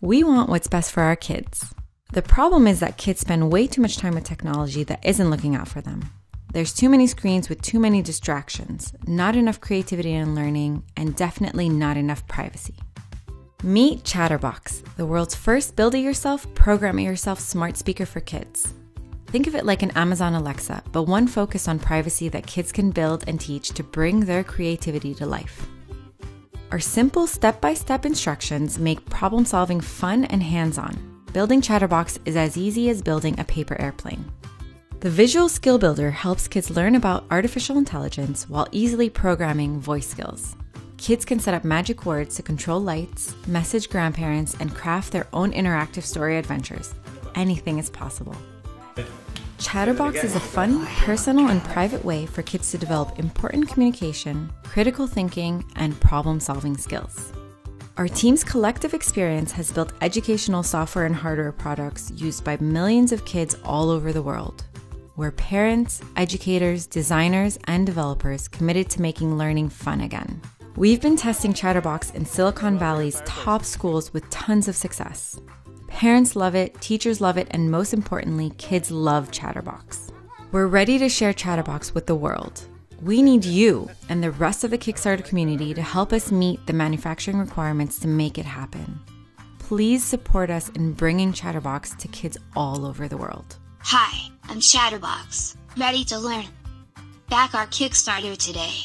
We want what's best for our kids. The problem is that kids spend way too much time with technology that isn't looking out for them. There's too many screens with too many distractions, not enough creativity and learning, and definitely not enough privacy. Meet Chatterbox, the world's first build it yourself, program it yourself smart speaker for kids. Think of it like an Amazon Alexa, but one focused on privacy that kids can build and teach to bring their creativity to life. Our simple step by step instructions make problem solving fun and hands on. Building Chatterbox is as easy as building a paper airplane. The Visual Skill Builder helps kids learn about artificial intelligence while easily programming voice skills. Kids can set up magic words to control lights, message grandparents, and craft their own interactive story adventures. Anything is possible. Chatterbox is a fun, personal, and private way for kids to develop important communication, critical thinking, and problem solving skills. Our team's collective experience has built educational software and hardware products used by millions of kids all over the world. We're parents, educators, designers, and developers committed to making learning fun again. We've been testing Chatterbox in Silicon Valley's top schools with tons of success. Parents love it, teachers love it, and most importantly, kids love Chatterbox. We're ready to share Chatterbox with the world. We need you and the rest of the Kickstarter community to help us meet the manufacturing requirements to make it happen. Please support us in bringing Chatterbox to kids all over the world. Hi, I'm Chatterbox, ready to learn. Back our Kickstarter today.